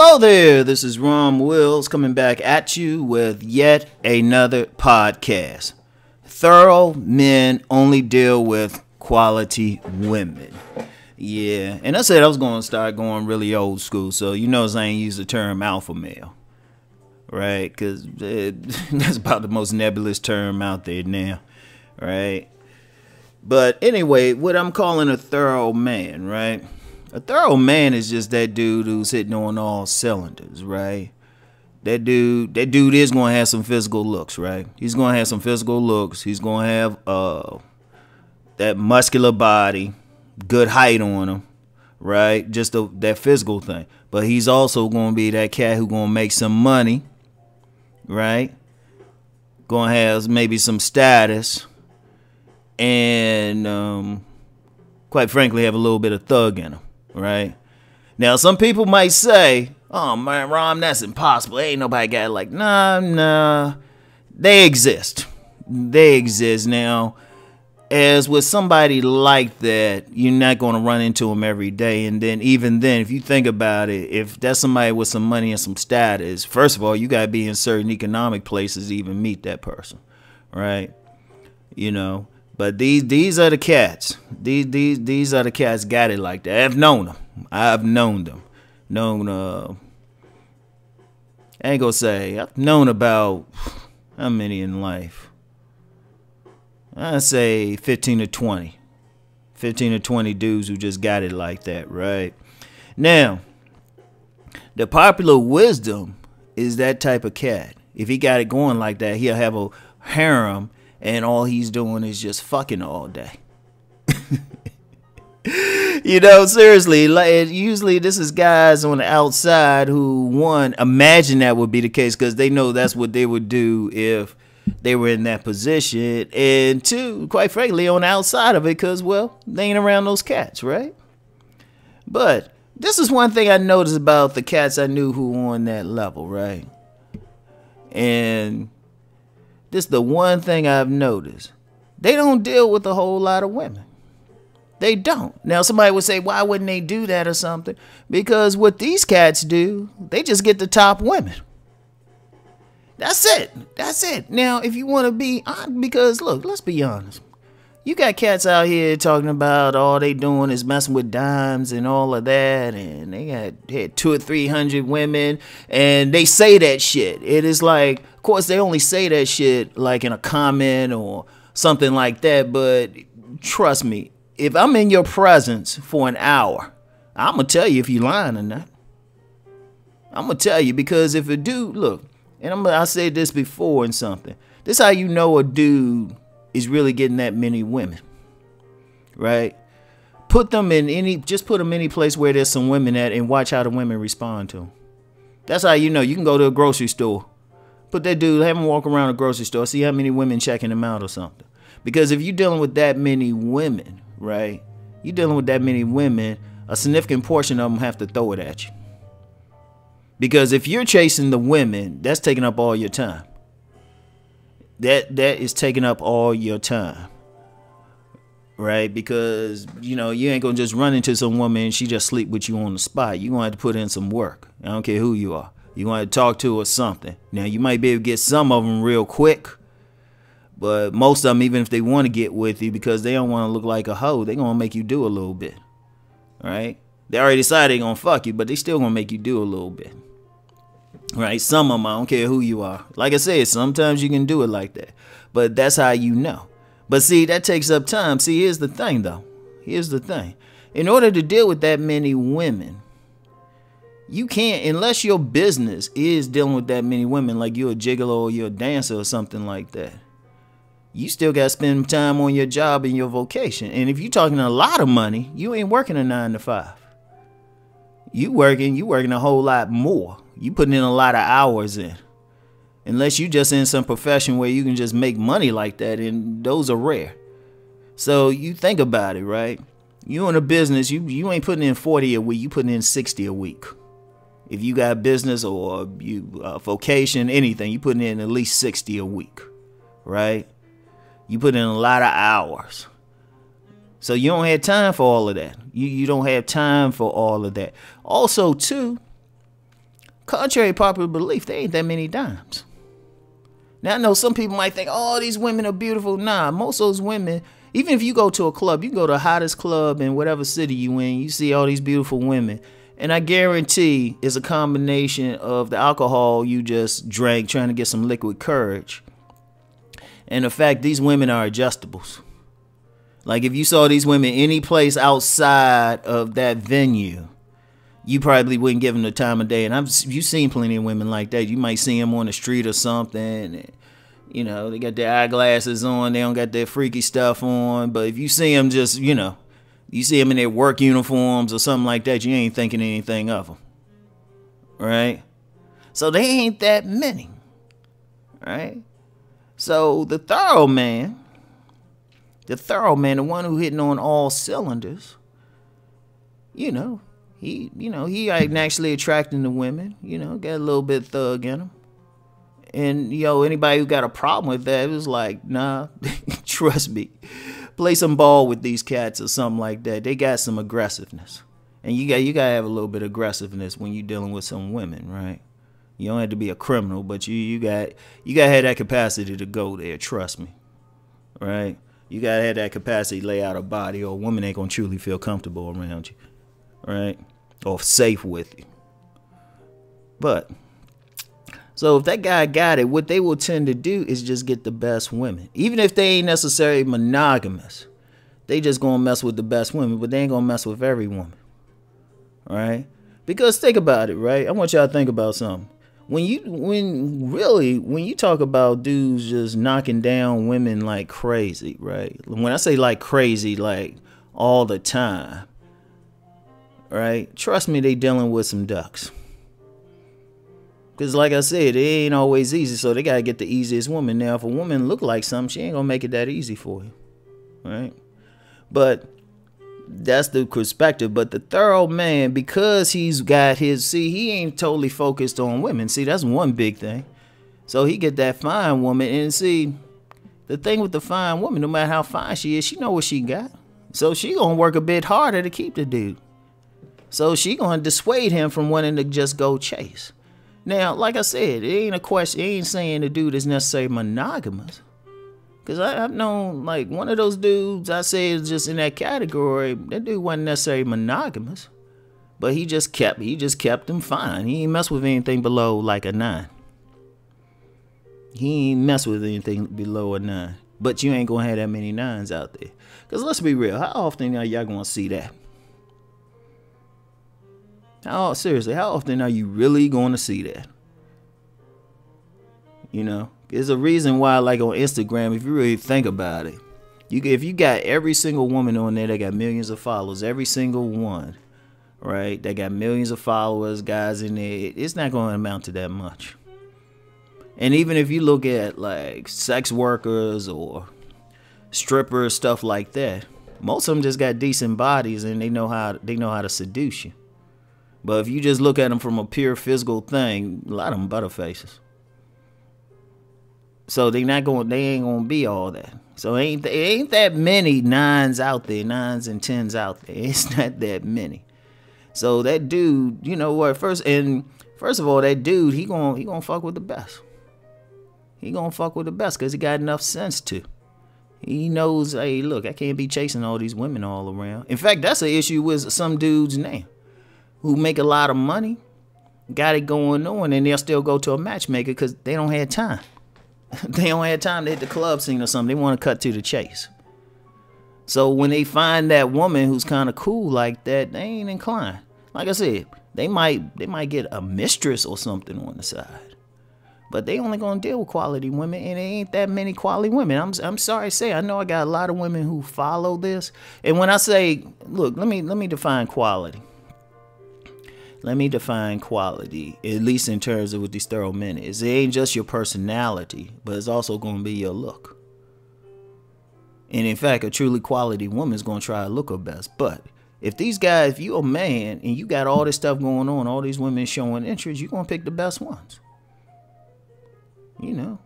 Hello there, this is Rom Wills coming back at you with yet another podcast. Thorough men only deal with quality women. Yeah, and I said I was going to start going really old school, so you know I ain't use the term alpha male, right? Because that's about the most nebulous term out there now, right? But anyway, what I'm calling a thorough man, right? A thorough man is just that dude who's hitting on all cylinders, right? That dude, that dude is gonna have some physical looks, right? He's gonna have some physical looks. He's gonna have uh that muscular body, good height on him, right? Just that physical thing. But he's also gonna be that cat who gonna make some money, right? Gonna have maybe some status, and um, quite frankly, have a little bit of thug in him right? Now, some people might say, oh man, Rom, that's impossible. Ain't nobody got it like, nah, nah. They exist. They exist. Now, as with somebody like that, you're not going to run into them every day. And then, even then, if you think about it, if that's somebody with some money and some status, first of all, you got to be in certain economic places to even meet that person, right? You know, but these these are the cats. These these these are the cats got it like that. I've known them. I've known them. Known uh ain't gonna say I've known about how many in life. I say 15 to 20. 15 to 20 dudes who just got it like that, right? Now, the popular wisdom is that type of cat. If he got it going like that, he'll have a harem and all he's doing is just fucking all day. you know, seriously, like usually this is guys on the outside who one imagine that would be the case because they know that's what they would do if they were in that position, and two, quite frankly, on the outside of it because well, they ain't around those cats, right? But this is one thing I noticed about the cats I knew who were on that level, right? And this is the one thing I've noticed. They don't deal with a whole lot of women. They don't. Now somebody would say, why wouldn't they do that or something? Because what these cats do, they just get the top women. That's it. That's it. Now, if you want to be on, because look, let's be honest. You got cats out here talking about all they doing is messing with dimes and all of that, and they got had two or three hundred women, and they say that shit. It is like, of course, they only say that shit like in a comment or something like that. But trust me, if I'm in your presence for an hour, I'm gonna tell you if you lying or not. I'm gonna tell you because if a dude look, and I'm I said this before and something. This how you know a dude is really getting that many women, right? Put them in any, just put them any place where there's some women at, and watch how the women respond to them. That's how you know. You can go to a grocery store, put that dude, have him walk around a grocery store, see how many women checking him out or something. Because if you're dealing with that many women, right? You're dealing with that many women, a significant portion of them have to throw it at you. Because if you're chasing the women, that's taking up all your time that that is taking up all your time right? Because you know you ain't gonna just run into some woman and she just sleep with you on the spot. You gonna have to put in some work. I don't care who you are. You gonna to talk to her something. Now you might be able to get some of them real quick but most of them even if they want to get with you because they don't want to look like a hoe they gonna make you do a little bit right? They already decided they gonna fuck you but they still gonna make you do a little bit Right? Some of them, I don't care who you are. Like I said, sometimes you can do it like that. But that's how you know. But see, that takes up time. See, here's the thing though. Here's the thing. In order to deal with that many women, you can't unless your business is dealing with that many women, like you're a gigolo or you're a dancer or something like that. You still gotta spend time on your job and your vocation. And if you're talking a lot of money, you ain't working a nine to five. You working, you working a whole lot more you putting in a lot of hours in. Unless you just in some profession where you can just make money like that, and those are rare. So you think about it, right? You in a business, you you ain't putting in 40 a week, you putting in 60 a week. If you got business or you uh, vocation, anything, you putting in at least 60 a week, right? You put in a lot of hours. So you don't have time for all of that. You you don't have time for all of that. Also, too, contrary to popular belief, there ain't that many dimes. Now I know some people might think, oh, these women are beautiful. Nah, most of those women, even if you go to a club, you go to the hottest club in whatever city you in, you see all these beautiful women. And I guarantee it's a combination of the alcohol you just drank trying to get some liquid courage. And the fact these women are adjustables. Like if you saw these women any place outside of that venue, you probably wouldn't give them the time of day. And I've you seen plenty of women like that. You might see them on the street or something. And, you know, they got their eyeglasses on. They don't got their freaky stuff on. But if you see them just, you know, you see them in their work uniforms or something like that, you ain't thinking anything of them. Right? So they ain't that many. Right? So the thorough man, the thorough man, the one who hitting on all cylinders, you know, he, you know, he ain't actually attracting the women. You know, got a little bit thug in him. And yo, anybody who got a problem with that, it was like, nah, trust me, play some ball with these cats or something like that. They got some aggressiveness, and you got you gotta have a little bit of aggressiveness when you're dealing with some women, right? You don't have to be a criminal, but you you got you gotta have that capacity to go there. Trust me, right? You gotta have that capacity to lay out a body, or a woman ain't gonna truly feel comfortable around you right? Or safe with you. But so if that guy got it, what they will tend to do is just get the best women. Even if they ain't necessarily monogamous. They just gonna mess with the best women, but they ain't gonna mess with every woman. Right? Because think about it, right? I want y'all to think about something. When you when really when you talk about dudes just knocking down women like crazy, right? When I say like crazy, like all the time, right? Trust me, they dealing with some ducks. Cause like I said, it ain't always easy, so they gotta get the easiest woman. Now, if a woman look like something, she ain't gonna make it that easy for you, right? But that's the perspective. But the thorough man, because he's got his, see, he ain't totally focused on women. See, that's one big thing. So he get that fine woman, and see, the thing with the fine woman, no matter how fine she is, she know what she got. So she gonna work a bit harder to keep the dude. So she gonna dissuade him from wanting to just go chase. Now, like I said, it ain't a question. It ain't saying the dude is necessarily monogamous. Cause I, have known like one of those dudes I say is just in that category. That dude wasn't necessarily monogamous, but he just kept he just kept him fine. He ain't mess with anything below like a nine. He ain't mess with anything below a nine. But you ain't gonna have that many nines out there. Cause let's be real, how often are y'all gonna see that? How seriously, how often are you really going to see that? You know, there's a reason why, like on Instagram, if you really think about it, you if you got every single woman on there that got millions of followers, every single one, right? That got millions of followers, guys in there, it's not going to amount to that much. And even if you look at like sex workers or strippers, stuff like that, most of them just got decent bodies and they know how they know how to seduce you. But if you just look at them from a pure physical thing, a lot of them butterfaces. So they not going, they ain't gonna be all that. So ain't ain't that many nines out there, nines and tens out there. It's not that many. So that dude, you know what? First and first of all, that dude, he gonna he gonna fuck with the best. He gonna fuck with the best because he got enough sense to. He knows, hey, look, I can't be chasing all these women all around. In fact, that's an issue with some dudes now who make a lot of money got it going on and they'll still go to a matchmaker because they don't have time. they don't have time to hit the club scene or something. They want to cut to the chase. So when they find that woman who's kind of cool like that, they ain't inclined. Like I said, they might they might get a mistress or something on the side. But they only gonna deal with quality women, and there ain't that many quality women. I'm I'm sorry to say, I know I got a lot of women who follow this. And when I say, look, let me let me define quality let me define quality, at least in terms of what these thorough men is. It ain't just your personality, but it's also going to be your look. And in fact, a truly quality woman is going to try to look her best. But if these guys, if you're a man and you got all this stuff going on, all these women showing interest, you're going to pick the best ones. You know,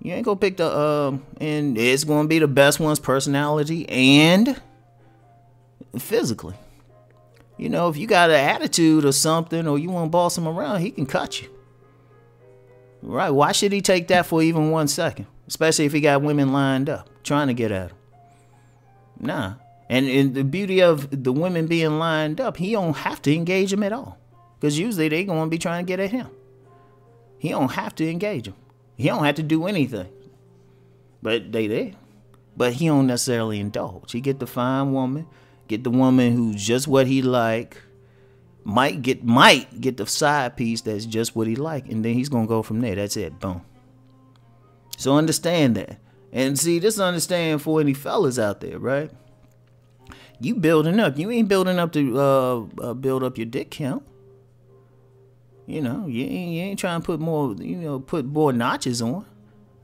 you ain't going to pick the, um, and it's going to be the best one's personality and physically. You know, if you got an attitude or something, or you want to boss him around, he can cut you. Right? Why should he take that for even one second? Especially if he got women lined up trying to get at him. Nah. And, and the beauty of the women being lined up, he don't have to engage them at all. Because usually they going to be trying to get at him. He don't have to engage them. He don't have to do anything. But they there. But he don't necessarily indulge. He get the fine woman, get the woman who's just what he like, might get might get the side piece that's just what he like, and then he's gonna go from there. That's it. Boom. So understand that. And see, this understand for any fellas out there, right? You building up. You ain't building up to uh, uh, build up your dick count. You know, you ain't, you ain't trying to put more, you know, put more notches on.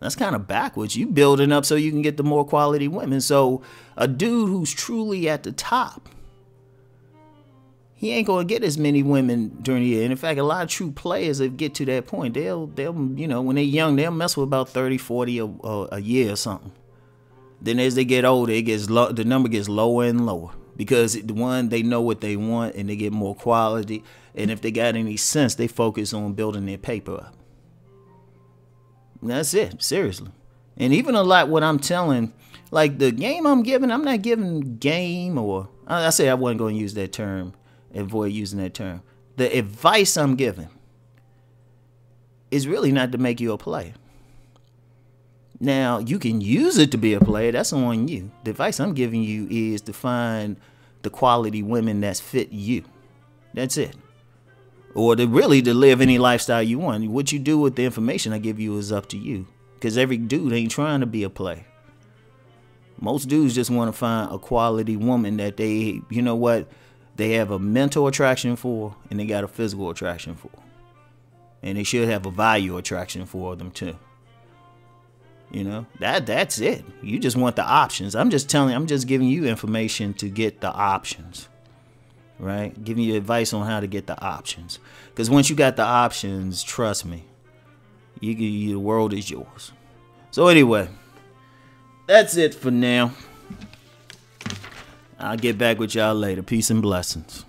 That's kind of backwards. You building up so you can get the more quality women. So a dude who's truly at the top, he ain't gonna get as many women during the year. And in fact, a lot of true players that get to that point, they'll they'll you know when they're young, they'll mess with about 30, 40 a, a, a year or something. Then as they get older, it gets low, the number gets lower and lower because the one they know what they want and they get more quality. And if they got any sense, they focus on building their paper up. That's it, seriously. And even a lot what I'm telling, like the game I'm giving, I'm not giving game or I say I wasn't going to use that term, avoid using that term. The advice I'm giving is really not to make you a player. Now, you can use it to be a player, that's on you. The advice I'm giving you is to find the quality women that's fit you. That's it or to really to live any lifestyle you want. What you do with the information I give you is up to you. Because every dude ain't trying to be a play. Most dudes just want to find a quality woman that they, you know what, they have a mental attraction for and they got a physical attraction for. And they should have a value attraction for them too. You know, that that's it. You just want the options. I'm just telling I'm just giving you information to get the options right? Giving you advice on how to get the options. Because once you got the options, trust me, you, you the world is yours. So anyway, that's it for now. I'll get back with y'all later. Peace and blessings.